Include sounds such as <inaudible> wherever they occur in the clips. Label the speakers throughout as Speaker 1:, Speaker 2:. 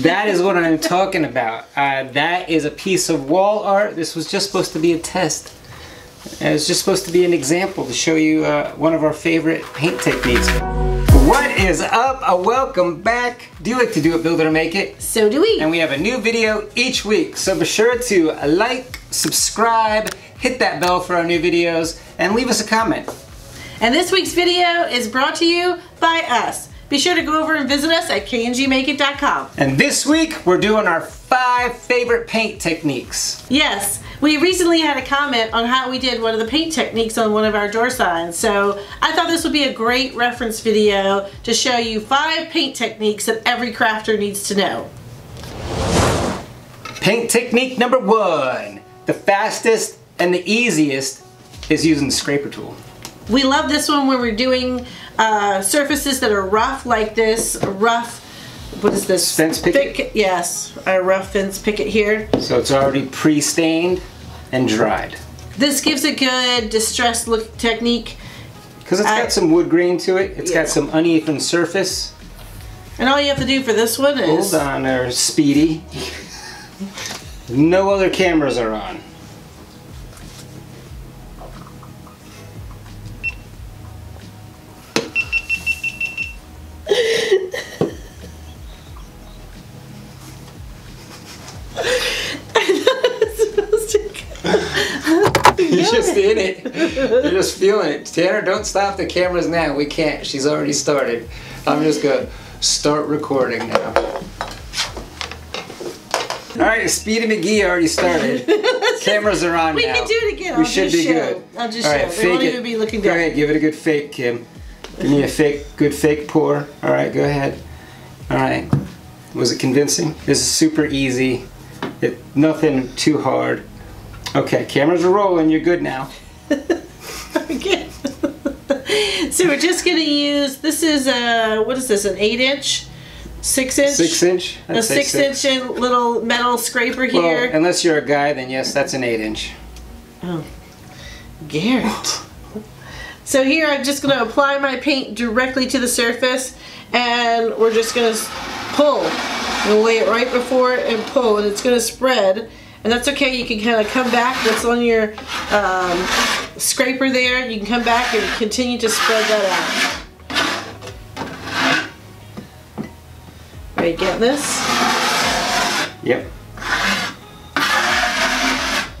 Speaker 1: That is what I'm talking about. Uh, that is a piece of wall art. This was just supposed to be a test. It was just supposed to be an example to show you uh, one of our favorite paint techniques. What is up? A welcome back. Do you like to do it, build it, or make it?
Speaker 2: So do we.
Speaker 1: And we have a new video each week. So be sure to like, subscribe, hit that bell for our new videos, and leave us a comment.
Speaker 2: And this week's video is brought to you by us. Be sure to go over and visit us at kandgmakeit.com.
Speaker 1: And this week, we're doing our five favorite paint techniques.
Speaker 2: Yes, we recently had a comment on how we did one of the paint techniques on one of our door signs. So I thought this would be a great reference video to show you five paint techniques that every crafter needs to know.
Speaker 1: Paint technique number one. The fastest and the easiest is using the scraper tool.
Speaker 2: We love this one when we're doing uh, surfaces that are rough like this, rough, what is this?
Speaker 1: Fence picket?
Speaker 2: Thick, yes, a rough fence picket here.
Speaker 1: So it's already pre-stained and dried.
Speaker 2: This gives a good distressed look technique.
Speaker 1: Because it's
Speaker 2: I-
Speaker 1: got some wood grain to it. It's
Speaker 2: Yeah.
Speaker 1: got some uneven surface.
Speaker 2: And all you have to do for this one is
Speaker 1: Hold on there, Speedy. <laughs> No other cameras are on. Just feeling it. Tanner, don't stop the cameras now. We can't. She's already started. I'm just gonna start recording now. All right, Speedy McGee already started. <laughs> Cameras are on
Speaker 2: We
Speaker 1: now.
Speaker 2: can do it again.
Speaker 1: We
Speaker 2: I'll
Speaker 1: should be
Speaker 2: show.
Speaker 1: good.
Speaker 2: I'll just
Speaker 1: All right,
Speaker 2: show. They
Speaker 1: fake
Speaker 2: won't
Speaker 1: it.
Speaker 2: even be looking
Speaker 1: Go
Speaker 2: down.
Speaker 1: ahead, give it a good fake, Kim. Give me a fake, good fake pour. All right, go ahead. All right. Was it convincing? This is super easy. It, nothing too hard. Okay, cameras are rolling. You're good now. <laughs>
Speaker 2: Okay. <laughs> so we're just gonna use this is a what is this an eight inch, six inch,
Speaker 1: Six inch.
Speaker 2: a
Speaker 1: say
Speaker 2: six, inch little metal scraper here.
Speaker 1: Well, unless you're a guy, then yes, that's an eight inch.
Speaker 2: Oh, Garrett. So here I'm just going to apply my paint directly to the surface and we're just going to pull. We'll lay it right before it and pull and it's going to spread. And that's okay, you can kind of come back, what's on your um, scraper there, you can come back and continue to spread that out. Are you getting this?
Speaker 1: Yep.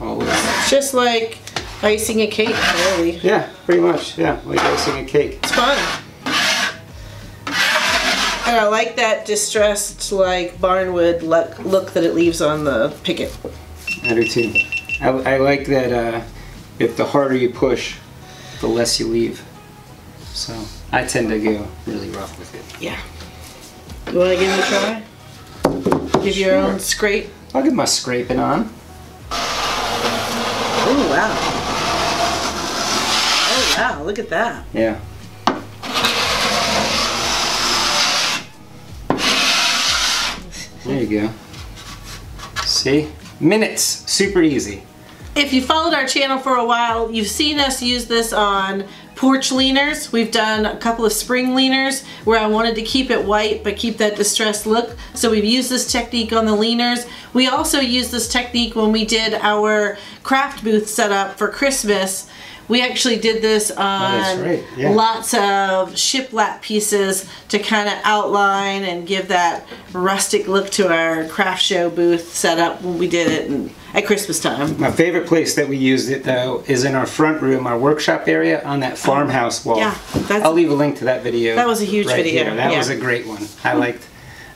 Speaker 1: Oh, look at that.
Speaker 2: It's just like icing a cake, really.
Speaker 1: Yeah, pretty much. Yeah, like icing a cake.
Speaker 2: It's fun. And I like that distressed, like barnwood look, look that it leaves on the picket.
Speaker 1: I do too. I, I like that uh, if the harder you push, the less you leave. So I tend to go really rough with it.
Speaker 2: Yeah. You want to give it a try? Give your own scrape.
Speaker 1: I'll get my scraping on.
Speaker 2: Oh wow. Oh wow, look at that.
Speaker 1: Yeah. There you go. See? Minutes. Super easy.
Speaker 2: If you followed our channel for a while, you've seen us use this on porch leaners. We've done a couple of spring leaners where I wanted to keep it white but keep that distressed look. So we've used this technique on the leaners. We also used this technique when we did our craft booth setup for Christmas. We actually did this oh, on
Speaker 1: that's right, yeah.
Speaker 2: lots of shiplap pieces to kind of outline and give that rustic look to our craft show booth setup when we did it at Christmas time.
Speaker 1: My favorite place that we used it though is in our front room, our workshop area on that oh, farmhouse wall.
Speaker 2: Yeah, that's-
Speaker 1: I'll leave a link to that video.
Speaker 2: That was a huge
Speaker 1: right
Speaker 2: video,
Speaker 1: here. That
Speaker 2: yeah.
Speaker 1: was a great one. I liked.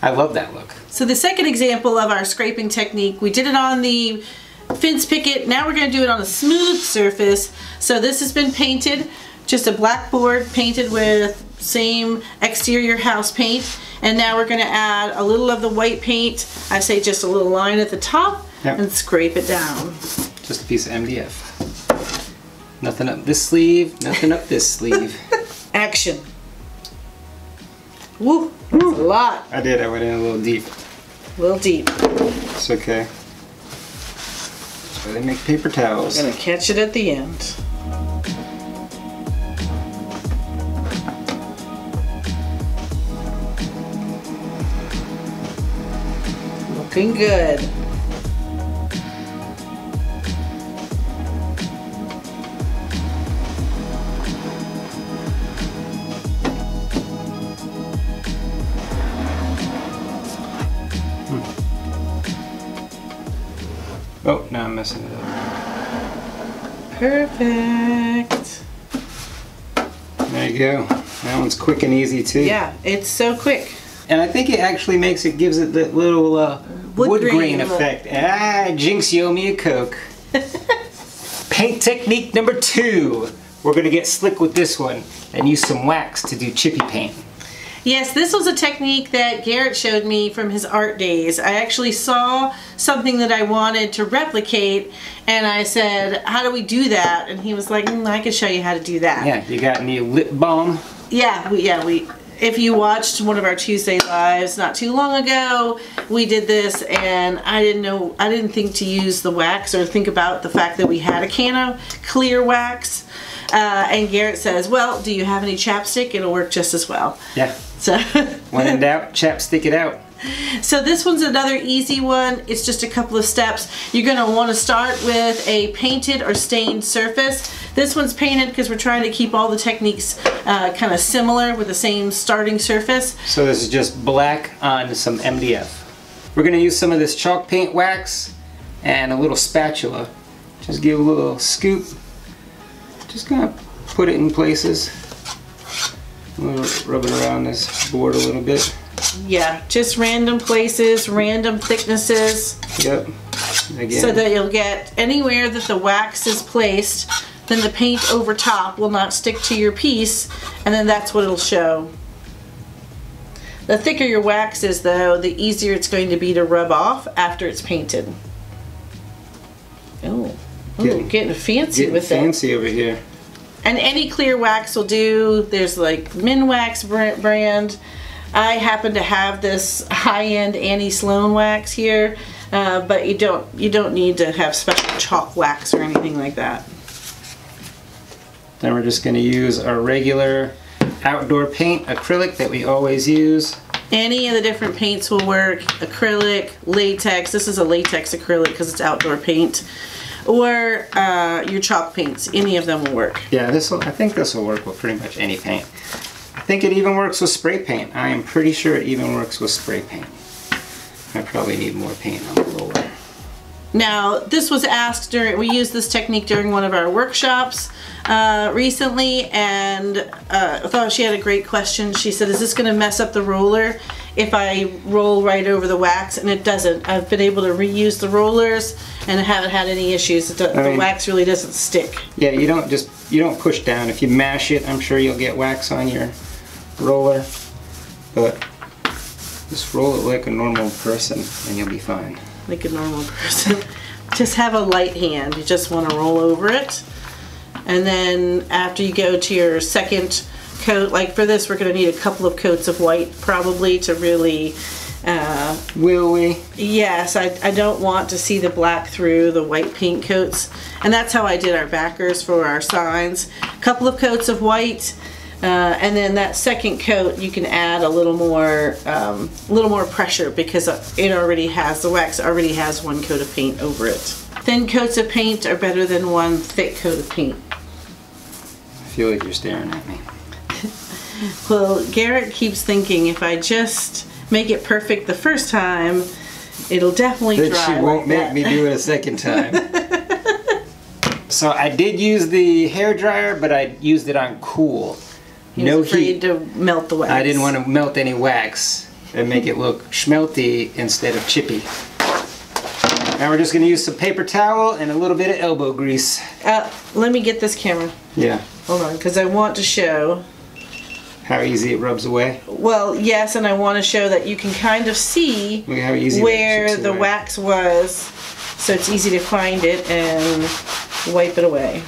Speaker 1: I love that look.
Speaker 2: So the second example of our scraping technique, we did it on the fence picket. Now we're going to do it on a smooth surface. So this has been painted, just a black board painted with same exterior house paint. And now we're going to add a little of the white paint. I say just a little line at the top
Speaker 1: Yep.
Speaker 2: and scrape it down.
Speaker 1: Just a piece of MDF. Nothing up this sleeve. Nothing up this sleeve. <laughs>
Speaker 2: Action. Woo, that's a lot.
Speaker 1: I did. I went in a little deep.
Speaker 2: A little deep.
Speaker 1: It's okay. That's why they make paper towels.
Speaker 2: Gonna catch it at the end. Looking good.
Speaker 1: Messing it up.
Speaker 2: Perfect.
Speaker 1: There you go. That one's quick and easy too.
Speaker 2: Yeah, it's so quick.
Speaker 1: And I think it actually makes it gives it that little uh,
Speaker 2: Wood
Speaker 1: wood,
Speaker 2: grain
Speaker 1: grain, effect. Ah, Jinx, you owe me a Coke. <laughs> Paint technique number two. We're gonna get slick with this one and use some wax to do chippy paint.
Speaker 2: Yes, this was a technique that Garrett showed me from his art days. I actually saw something that I wanted to replicate and I said, how do we do that? And he was like, mm, I can show you how to do that.
Speaker 1: Yeah, you got any lip balm?
Speaker 2: Yeah, we, yeah, we. If you watched one of our Tuesday lives not too long ago, we did this, and I didn't know, I didn't think to use the wax or think about the fact that we had a can of clear wax. Uh, and Garrett says, "Well, do you have any chapstick? It'll work just as well."
Speaker 1: Yeah.
Speaker 2: So, <laughs>
Speaker 1: When in doubt, chapstick it out.
Speaker 2: so this one's another easy one. It's just a couple of steps. You're going to want to start with a painted or stained surface. This one's painted because we're trying to keep all the techniques uh, kind of similar with the same starting surface.
Speaker 1: So this is just black on some MDF. We're gonna use some of this chalk paint wax and a little spatula. Just give a little scoop. Just gonna put it in places. A little- Rub around this board a little bit.
Speaker 2: Yeah, just random places, random thicknesses,
Speaker 1: Yep. Again.
Speaker 2: so that you'll get anywhere that the wax is placed, then the paint over top will not stick to your piece, and then that's what it'll show. The thicker your wax is though, the easier it's going to be to rub off after it's painted. Oh,
Speaker 1: Getting-
Speaker 2: getting fancy
Speaker 1: Getting
Speaker 2: with it.
Speaker 1: fancy over here.
Speaker 2: And any clear wax will do. There's like Minwax br- brand. I happen to have this high-end Annie Sloan wax here, uh, but you don't you don't need to have special chalk wax or anything like that.
Speaker 1: Then we're just gonna use our regular outdoor paint acrylic that we always use.
Speaker 2: Any of the different paints will work. Acrylic, latex. This is a latex acrylic because it's outdoor paint. Or uh, your chalk paints. Any of them will work.
Speaker 1: Yeah, this will. I think this will work with pretty much any paint. I think it even works with spray paint. I am pretty sure it even works with spray paint. I probably need more paint on the roller.
Speaker 2: Now, this was asked during, we used this technique during one of our workshops uh, recently, and uh, I thought she had a great question. She said, Is this going to mess up the roller if I roll right over the wax? And it doesn't. I've been able to reuse the rollers and I haven't had any issues. The, the
Speaker 1: mean-
Speaker 2: wax really doesn't stick.
Speaker 1: Yeah, you don't just you don't push down. If you mash it, I'm sure you'll get wax on your roller. But just roll it like a normal person, and you'll be fine.
Speaker 2: like a normal person. <laughs> just have a light hand. You just want to roll over it. And then after you go to your second coat, like for this, we're going to need a couple of coats of white probably to really, uh,
Speaker 1: Will we?
Speaker 2: yes, I, I don't want to see the black through the white paint coats. And that's how I did our backers for our signs. A couple of coats of white. Uh, and then that second coat, you can add a little more, um, a little more pressure because it already has the wax already has one coat of paint over it. Thin coats of paint are better than one thick coat of paint.
Speaker 1: I feel like you're staring at me.
Speaker 2: Well, Garrett keeps thinking if I just make it perfect the first time, it'll definitely
Speaker 1: That
Speaker 2: dry.
Speaker 1: she won't
Speaker 2: like
Speaker 1: make
Speaker 2: that.
Speaker 1: me do it a second time. <laughs> so I did use the hair dryer, but I used it on cool.
Speaker 2: He
Speaker 1: no
Speaker 2: afraid
Speaker 1: heat.
Speaker 2: to melt the wax.
Speaker 1: I didn't want to melt any wax and make it look schmelty instead of chippy. Now we're just going to use some paper towel and a little bit of elbow grease.
Speaker 2: Uh, let me get this camera.
Speaker 1: Yeah,
Speaker 2: Hold on, because I want to show.
Speaker 1: How easy it rubs away.
Speaker 2: Well, yes, and I want to show that you can kind of see where the
Speaker 1: away.
Speaker 2: Uh, wax was, so it's easy to find it and wipe it away.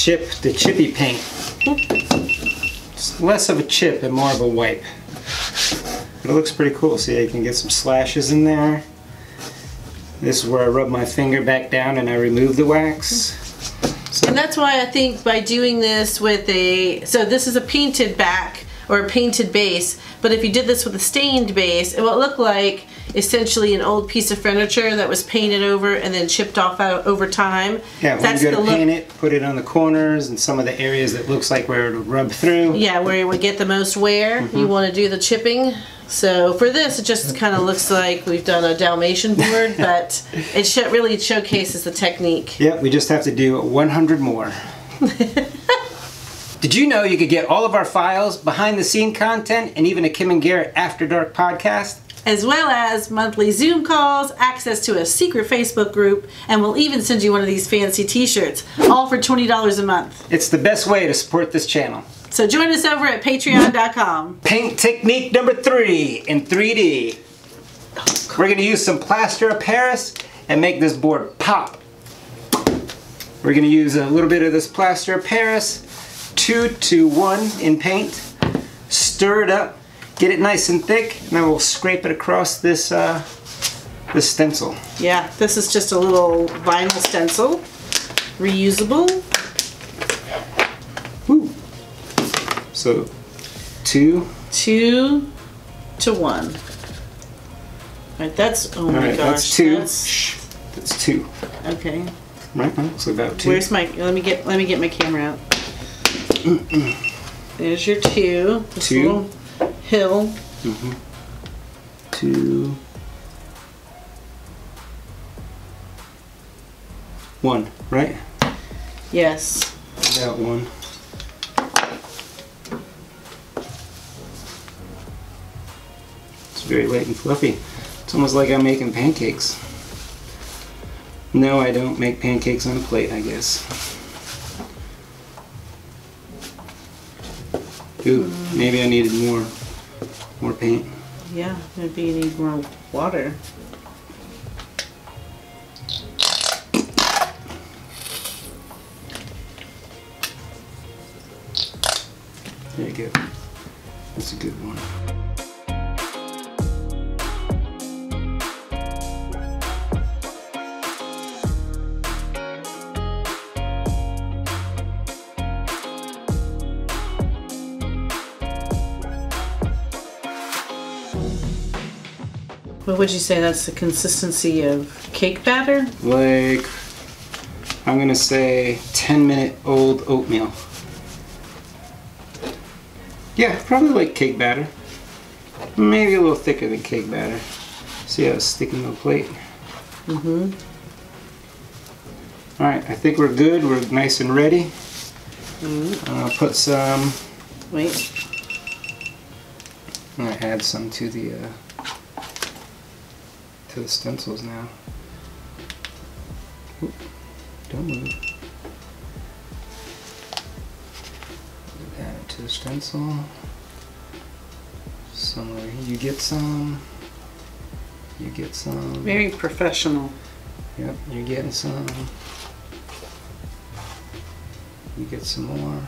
Speaker 1: Chip, the chippy paint. It's less of a chip and more of a wipe. But it looks pretty cool. See, I can get some slashes in there. This is where I rub my finger back down and I remove the wax.
Speaker 2: And that's why I think by doing this with a, so this is a painted back or a painted base, but if you did this with a stained base, it will look like essentially an old piece of furniture that was painted over and then chipped off out over time.
Speaker 1: Yeah, when
Speaker 2: That's
Speaker 1: you go to paint it, put it on the corners and some of the areas that looks like where it'll rub through.
Speaker 2: Yeah, where it would get the most wear,
Speaker 1: Mm-hmm.
Speaker 2: you want to do the chipping. So for this, it just kind of looks like we've done a Dalmatian board, <laughs> but it sh- really showcases the technique.
Speaker 1: Yep, we just have to do 100 more. <laughs> Did you know you could get all of our files, behind the scene content, and even a Kim and Garrett After Dark podcast?
Speaker 2: As well as monthly Zoom calls, access to a secret Facebook group, and we'll even send you one of these fancy t shirts, all for $20 a month.
Speaker 1: It's the best way to support this channel.
Speaker 2: So join us over at patreon.com.
Speaker 1: Paint technique number three in 3D. We're gonna use some plaster of Paris and make this board pop. We're gonna use a little bit of this plaster of Paris, two to one in paint, stir it up, get it nice and thick, and then we'll scrape it across this, uh, this stencil.
Speaker 2: Yeah, this is just a little vinyl stencil, reusable.
Speaker 1: Woo. So, two,
Speaker 2: Two to one. Right, that's, oh my
Speaker 1: alright,
Speaker 2: gosh.
Speaker 1: that's two.
Speaker 2: that's-
Speaker 1: Shh, that's two.
Speaker 2: okay.
Speaker 1: Right, so about two.
Speaker 2: Where's my, let me get, let me get my camera out. There's your two. This
Speaker 1: Two.
Speaker 2: hill. Mm-hmm.
Speaker 1: two, one, right?
Speaker 2: Yes.
Speaker 1: That one. It's very light and fluffy. It's almost like I'm making pancakes. No, I don't make pancakes on a plate, I guess. Ooh, maybe I needed more, more paint.
Speaker 2: Yeah, maybe you need more water.
Speaker 1: There you go. That's a good one.
Speaker 2: Would you say that's the consistency of cake batter?
Speaker 1: Like, I'm gonna say 10 minute old oatmeal. Yeah, probably like cake batter. Maybe a little thicker than cake batter. See how it's sticking to the plate?
Speaker 2: Mm-hmm.
Speaker 1: Alright, I think we're good. We're nice and ready.
Speaker 2: Mm-hmm.
Speaker 1: I'll put some,
Speaker 2: Wait.
Speaker 1: I'm gonna add some to the, uh, to the stencils now. Oop, Don't move. Add it to the stencil. Some. You get some. You get some.
Speaker 2: Very professional.
Speaker 1: Yep, you're getting some. You get some more.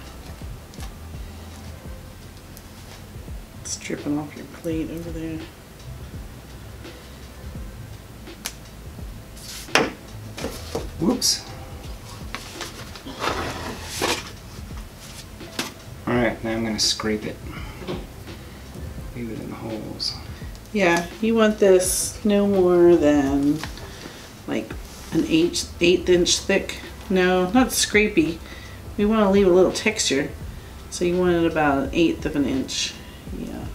Speaker 2: It's dripping off your plate over there.
Speaker 1: Alright, now I'm going to scrape it. Leave it in the holes.
Speaker 2: Yeah, you want this no more than like an eight eighth inch thick. No, not scrapey. We want to leave a little texture. So you want it about an eighth of an inch. Yeah.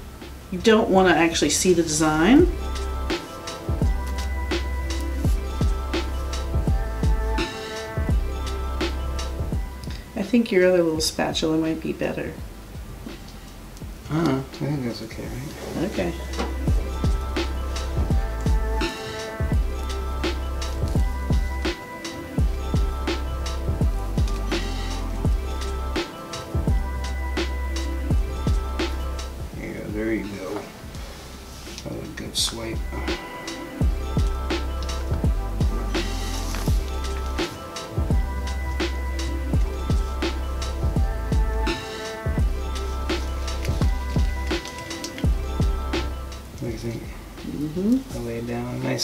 Speaker 2: You don't want to actually see the design. Think your other little spatula might be better.
Speaker 1: Uh, I think that's okay, right?
Speaker 2: Okay.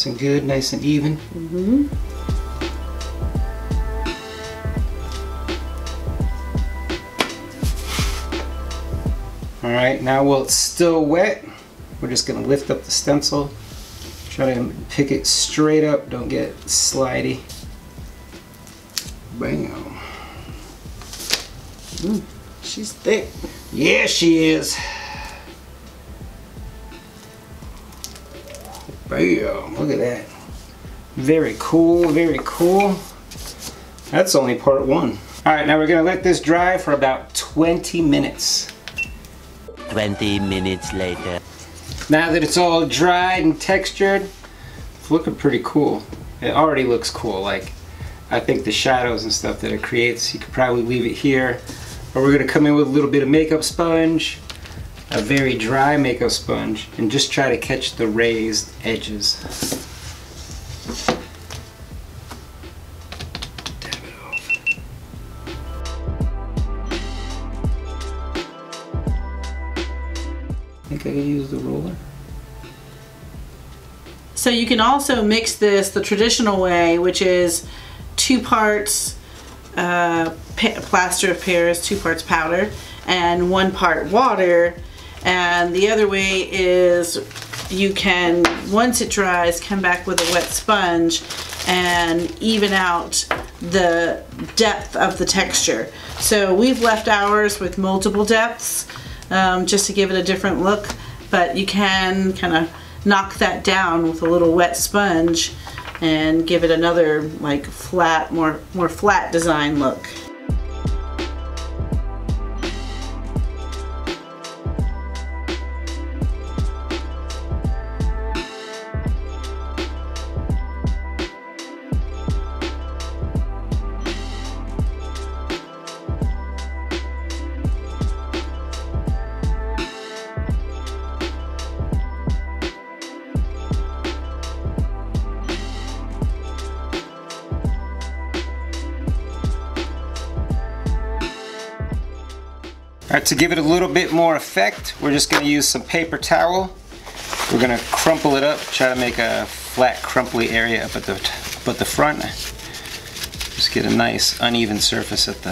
Speaker 1: Nice and good, nice and even.
Speaker 2: Mm-hmm.
Speaker 1: All right, now while it's still wet, we're just gonna lift up the stencil. Try to pick it straight up, don't get slidey. Bam.
Speaker 2: Mm, she's thick.
Speaker 1: Yeah, she is. Bam, look at that. Very cool, very cool. That's only part one. All right, now we're gonna let this dry for about 20 minutes.
Speaker 3: 20 minutes later.
Speaker 1: Now that it's all dried and textured, it's looking pretty cool. It already looks cool. Like, I think the shadows and stuff that it creates, you could probably leave it here. Or we're gonna come in with a little bit of makeup sponge, a very dry makeup sponge, and just try to catch the raised edges. Off. Think I could use the roller?
Speaker 2: So you can also mix this the traditional way, which is two parts uh, plaster of Paris, two parts powder, and one part water. And the other way is you can, once it dries, come back with a wet sponge and even out the depth of the texture. So we've left ours with multiple depths um, just to give it a different look, but you can kind of knock that down with a little wet sponge and give it another like flat, more more flat design look.
Speaker 1: To give it a little bit more effect, we're just gonna use some paper towel. We're gonna crumple it up, try to make a flat crumply area up at the, up at the front. Just get a nice uneven surface at the,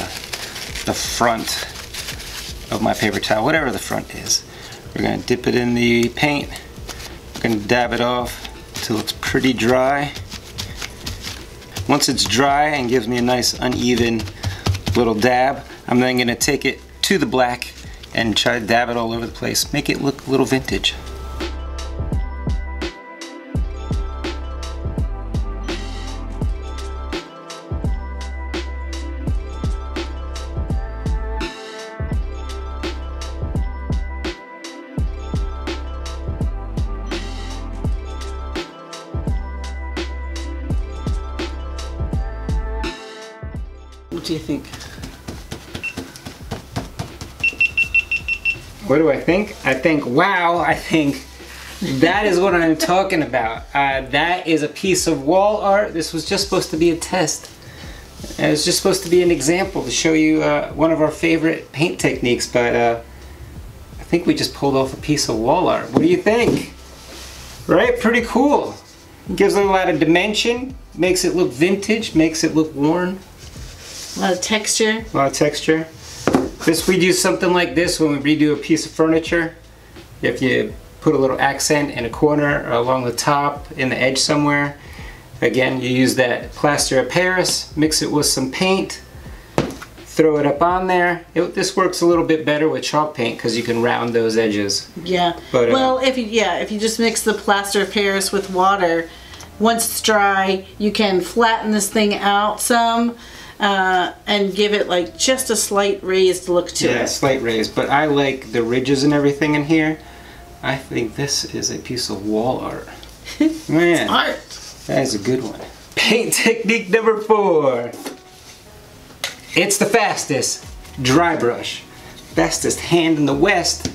Speaker 1: the front of my paper towel, whatever the front is. We're gonna dip it in the paint. We're gonna dab it off until it's pretty dry. Once it's dry and gives me a nice uneven little dab, I'm then gonna take it to the black and try to dab it all over the place. Make it look a little vintage.
Speaker 2: What do you think?
Speaker 1: What do I think? I think, wow, I think that is what I'm talking about. Uh, that is a piece of wall art. This was just supposed to be a test. It was just supposed to be an example to show you uh, one of our favorite paint techniques, but uh, I think we just pulled off a piece of wall art. What do you think? Right? Pretty cool. Gives it a lot of dimension, makes it look vintage, makes it look worn.
Speaker 2: A lot of texture.
Speaker 1: A lot of texture. This we do something like this when we redo a piece of furniture. If you put a little accent in a corner or along the top, in the edge somewhere. Again, you use that plaster of Paris, mix it with some paint, throw it up on there. It, this works a little bit better with chalk paint because you can round those edges.
Speaker 2: Yeah.
Speaker 1: But, uh,
Speaker 2: well, if you yeah, if you just mix the plaster of Paris with water, once it's dry, you can flatten this thing out some uh, and give it like just a slight raised look to
Speaker 1: Yeah,
Speaker 2: it.
Speaker 1: Yeah, slight raised, but I like the ridges and everything in here. I think this is a piece of wall art. <laughs> Man.
Speaker 2: Art.
Speaker 1: That is a good one. Paint technique number four. It's the fastest. Dry brush. Fastest hand in the west.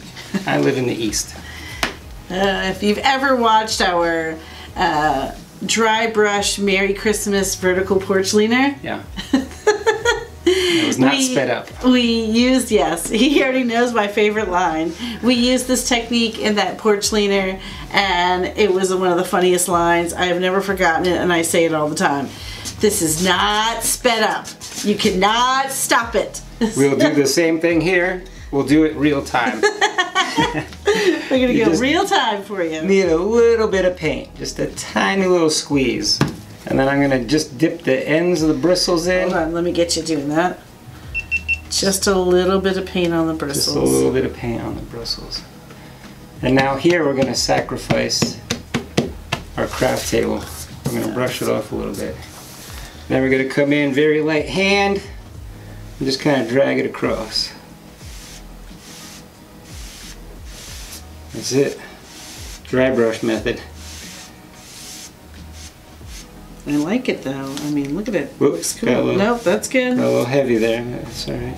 Speaker 1: I live in the east.
Speaker 2: Uh, if you've ever watched our uh, dry brush Merry Christmas vertical porch leaner,
Speaker 1: Yeah. <laughs> It was not
Speaker 2: we,
Speaker 1: sped up.
Speaker 2: We used yes. <laughs> He already knows my favorite line. We used this technique in that porch leaner, and it was one of the funniest lines. I have never forgotten it, and I say it all the time. This is not sped up. You cannot stop it. <laughs>
Speaker 1: We'll do the same thing here. We'll do it real time. <laughs>
Speaker 2: We're gonna
Speaker 1: You
Speaker 2: go real time for you.
Speaker 1: Need a little bit of paint, just a tiny little squeeze. And then I'm gonna just dip the ends of the bristles in.
Speaker 2: Hold on, let me get you doing that. Just a little bit of paint on the bristles.
Speaker 1: Just a little bit of paint on the bristles. And now here we're gonna sacrifice our craft table. We're gonna brush it off a little bit. Then we're gonna come in very light hand and just kind of drag it across. That's it. Dry brush method.
Speaker 2: I like it though. I mean, look at it.
Speaker 1: Whoops,
Speaker 2: Looks
Speaker 1: got a
Speaker 2: cool.
Speaker 1: little-
Speaker 2: Nope, that's good.
Speaker 1: A little heavy there. That's alright.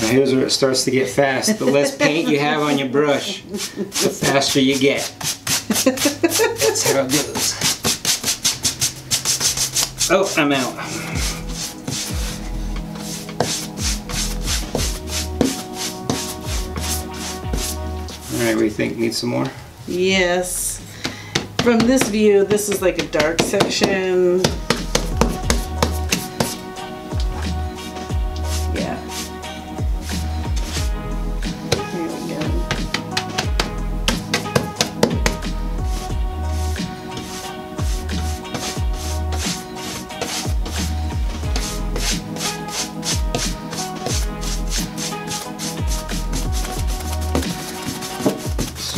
Speaker 1: Now here's where it starts to get fast. The less paint you have on your brush, the faster you get. <laughs> That's how it. Oh, I'm out. Alright, we think? Need some more?
Speaker 2: Yes. From this view, this is like a dark section.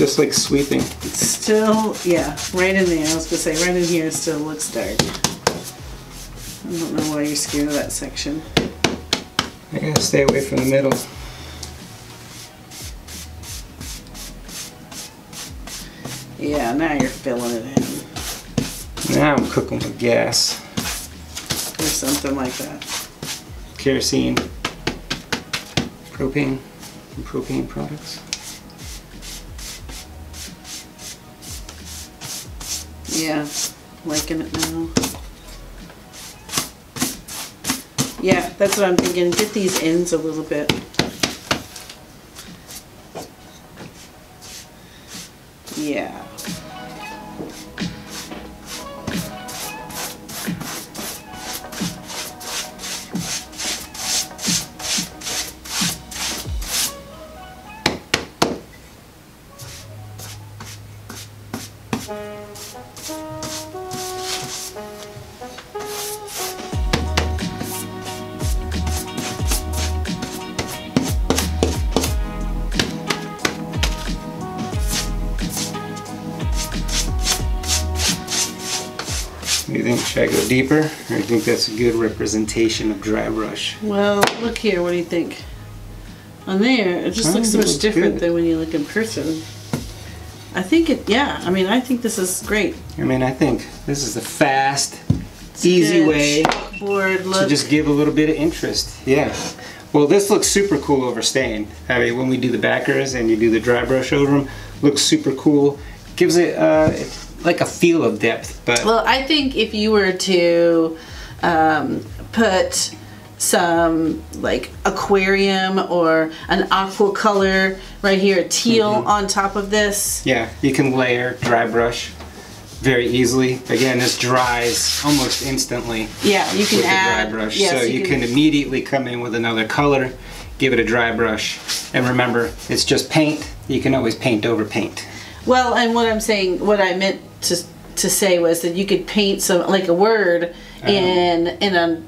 Speaker 1: Just like sweeping.
Speaker 2: It's still, yeah, right in there. I was gonna say, right in here still looks dark. I don't know why you're scared of that section.
Speaker 1: I gotta stay away from the middle.
Speaker 2: Yeah, now you're filling it in.
Speaker 1: Now I'm cooking with gas.
Speaker 2: Or something like that.
Speaker 1: Kerosene. Propane. and Propane products.
Speaker 2: Yeah, liking it now. Yeah, that's what I'm thinking. Get these ends a little bit. Yeah.
Speaker 1: Think? Should I go deeper? You think that's a good representation of dry brush?
Speaker 2: Well, look here. What do you think? On there, it just
Speaker 1: I
Speaker 2: looks so much different
Speaker 1: good.
Speaker 2: than when you look in person. I think it, yeah. I mean, I think this is great.
Speaker 1: I mean, I think this is the fast, easy way to just give a little bit of interest. Yeah. Well, this looks super cool over stain. I mean, when we do the backers and you do the dry brush over them, looks super cool. Gives it uh, like a feel of depth. But
Speaker 2: Well, I think if you were to um, put some like aquarium or an aqua color right here, teal
Speaker 1: Mm-hmm.
Speaker 2: on top of this.
Speaker 1: yeah, you can layer dry brush very easily. Again, this dries almost instantly
Speaker 2: Yeah, you can add.
Speaker 1: dry brush.
Speaker 2: yes,
Speaker 1: so you can immediately come in with another color, give it a dry brush, and remember, it's just paint. You can always paint over paint.
Speaker 2: Well, and what I'm saying, what I meant to to say was that you could paint some like a word
Speaker 1: Uh-huh.
Speaker 2: in in a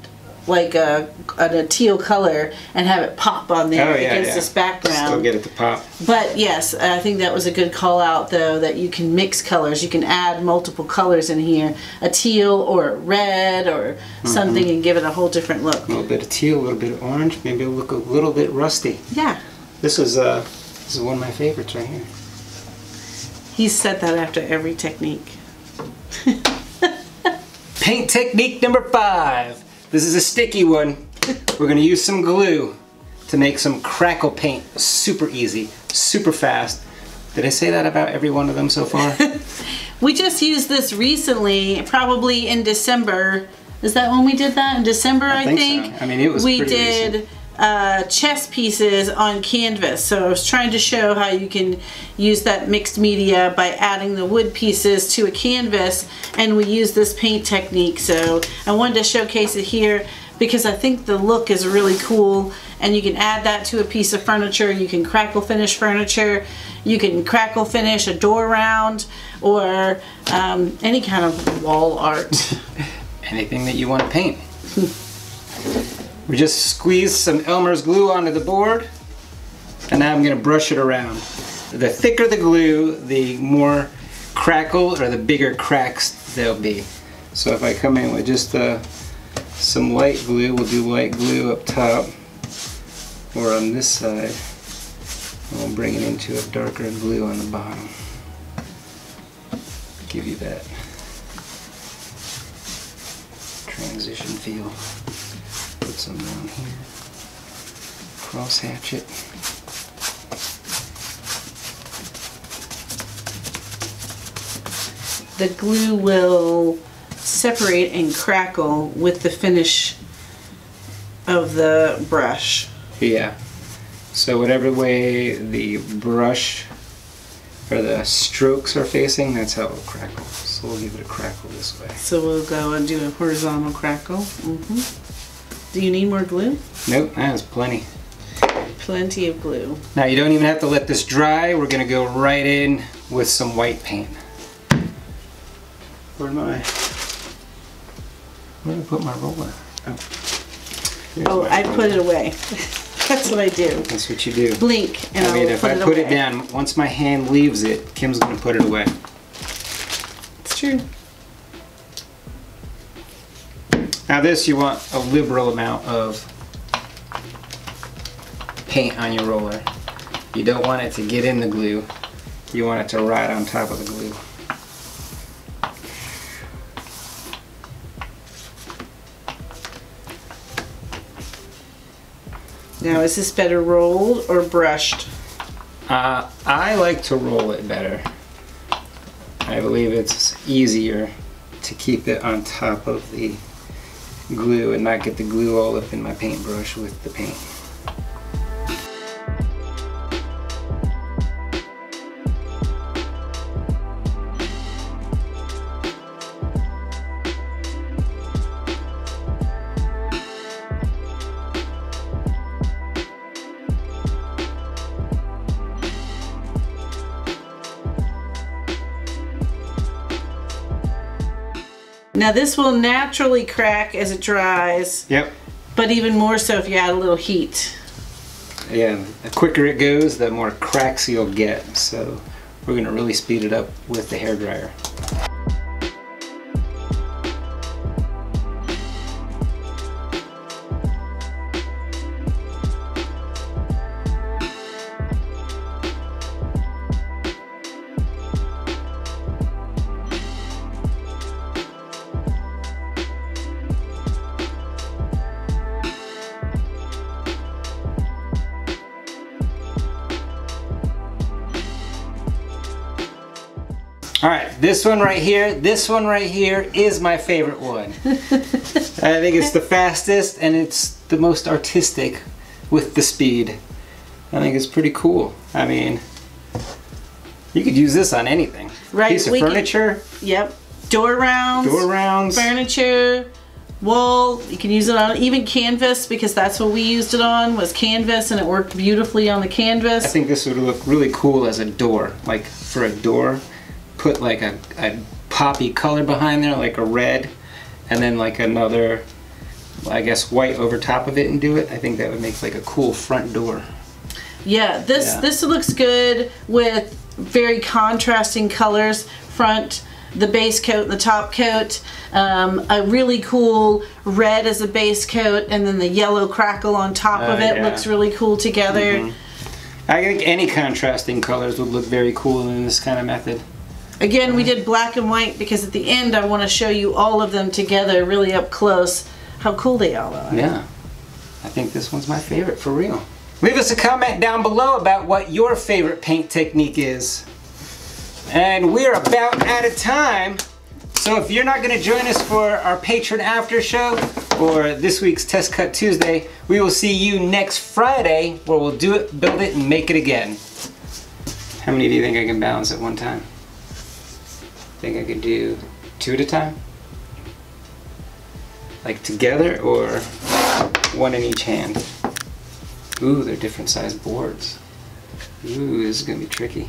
Speaker 2: like a, a teal color and have it pop on there
Speaker 1: Oh, yeah,
Speaker 2: against
Speaker 1: yeah.
Speaker 2: this background.
Speaker 1: Still get it to pop.
Speaker 2: But yes, I think that was a good call out though that you can mix colors. You can add multiple colors in here, a teal or a red or
Speaker 1: Mm-hmm.
Speaker 2: something and give it a whole different look.
Speaker 1: A little bit of teal, a little bit of orange, maybe it'll look a little bit rusty.
Speaker 2: Yeah.
Speaker 1: This is uh, this is one of my favorites right here.
Speaker 2: He said that after every technique. <laughs>
Speaker 1: Paint technique number five. this is a sticky one. We're gonna use some glue to make some crackle paint super easy, super fast. Did I say that about every one of them so far? <laughs>
Speaker 2: We just used this recently, probably in December. Is that when we did that? In December, I,
Speaker 1: think
Speaker 2: think.
Speaker 1: so. I mean, it was
Speaker 2: We did
Speaker 1: recent.
Speaker 2: Uh, chess pieces on canvas. So I was trying to show how you can use that mixed media by adding the wood pieces to a canvas, and we use this paint technique. So I wanted to showcase it here because I think the look is really cool and you can add that to a piece of furniture. You can crackle finish furniture. You can crackle finish a door round or um, any kind of wall art. <laughs>
Speaker 1: Anything that you want to paint. <laughs> we just squeezed some Elmer's glue onto the board, and now I'm gonna brush it around. The thicker the glue, the more crackle or the bigger cracks there'll be. So if I come in with just uh, some light glue, we'll do light glue up top, or on this side, and we'll bring it into a darker glue on the bottom. Give you that transition feel. Some down here. Cross hatch it.
Speaker 2: the glue will separate and crackle with the finish of the brush.
Speaker 1: Yeah. So whatever way the brush or the strokes are facing, that's how it'll crackle. So we'll give it a crackle this way.
Speaker 2: So we'll go and do a horizontal crackle. hmm Do you need more glue?
Speaker 1: Nope, that's plenty.
Speaker 2: Plenty of glue.
Speaker 1: Now you don't even have to let this dry. We're gonna go right in with some white paint. Where am I? Where did I put my roller? Oh.
Speaker 2: Oh,
Speaker 1: my
Speaker 2: I
Speaker 1: roller.
Speaker 2: put it away. <laughs> That's what I do.
Speaker 1: That's what you do.
Speaker 2: Blink and
Speaker 1: I mean,
Speaker 2: I'll
Speaker 1: if
Speaker 2: put
Speaker 1: I
Speaker 2: it
Speaker 1: put
Speaker 2: away.
Speaker 1: it down, once my hand leaves it, Kim's gonna put it away.
Speaker 2: It's true.
Speaker 1: Now this, you want a liberal amount of paint on your roller. You don't want it to get in the glue. You want it to ride on top of the glue.
Speaker 2: Now, is this better rolled or brushed?
Speaker 1: Uh, I like to roll it better. I believe it's easier to keep it on top of the glue and not get the glue all up in my paintbrush with the paint.
Speaker 2: Now, this will naturally crack as it dries,
Speaker 1: Yep.
Speaker 2: but even more so if you add a little heat.
Speaker 1: Yeah, the quicker it goes, the more cracks you'll get. So we're gonna really speed it up with the hair dryer. All right, this one right here, this one right here is my favorite one. <laughs> I think it's the fastest and it's the most artistic with the speed. I think it's pretty cool. I mean, you could use this on anything.
Speaker 2: Right,
Speaker 1: Piece of furniture,
Speaker 2: Yep. Door rounds.
Speaker 1: door rounds.
Speaker 2: furniture, wall. You can use it on even canvas because that's what we used it on was canvas, and it worked beautifully on the canvas.
Speaker 1: I think this would look really cool as a door. Like for a door, put like a, a poppy color behind there, like a red, and then like another, I guess white over top of it and do it. I think that would make like a cool front door.
Speaker 2: yeah, this
Speaker 1: Yeah.
Speaker 2: this looks good with very contrasting colors. Front, the base coat and the top coat. Um, a really cool red as a base coat, and then the yellow crackle on top of
Speaker 1: Uh,
Speaker 2: it
Speaker 1: yeah.
Speaker 2: Looks really cool together.
Speaker 1: I think any contrasting colors would look very cool in this kind of method.
Speaker 2: Again, we did black and white because at the end I want to show you all of them together really up close how cool they all are.
Speaker 1: Yeah. I think this one's my favorite for real. Leave us a comment down below about what your favorite paint technique is. And we're about out of time. So if you're not going to join us for our Patreon after show or this week's Test Cut Tuesday, we will see you next Friday where we'll do it, build it, and make it again. How many do you think I can balance at one time? Think I could do two at a time? Like together or one in each hand? Ooh, they're different size boards. Ooh, this is gonna be tricky.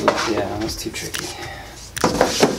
Speaker 1: Ooh, yeah, that's too tricky.